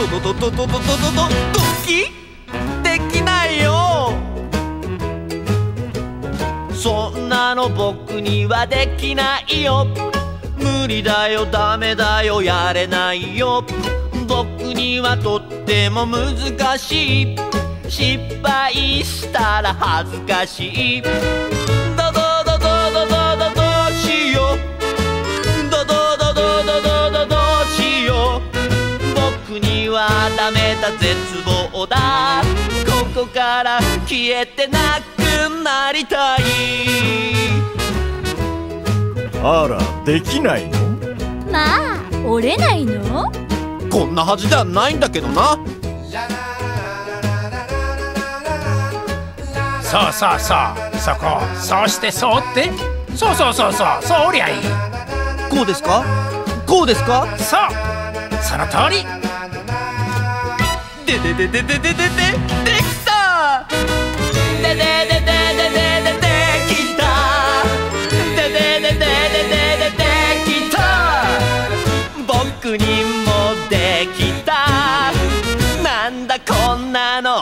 ドドドドドドドドドドキできないよそんなの僕にはできないよ無理だよダメだよやれないよ僕にはとっても難しい失敗したら恥ずかしいはダメだ絶望だ。ここから消えてなくなりたい。あらできないの？まあ折れないの？こんなはずではないんだけどな。そうそうそうそこそうしてそうって。そうそうそうそうそうりゃいい。こうですか？こうですか？そうその通りででででででででできたでででででででできたでででででででできた僕にもできたなんだこんなの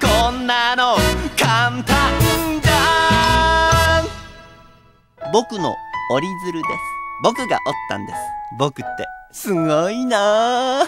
こんなの簡単じゃん。僕の折り鶴です。僕が折ったんです。僕ってすごいな